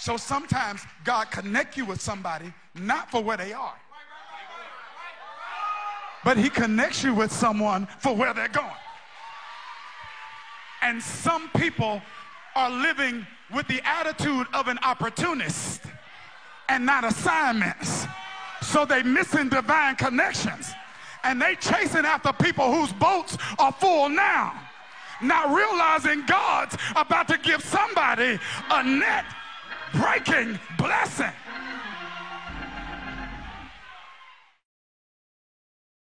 So sometimes God connect you with somebody not for where they are. But he connects you with someone for where they're going. And some people are living with the attitude of an opportunist and not assignments. So they missing divine connections. And they chasing after people whose boats are full now. Not realizing God's about to give somebody a net breaking blessing.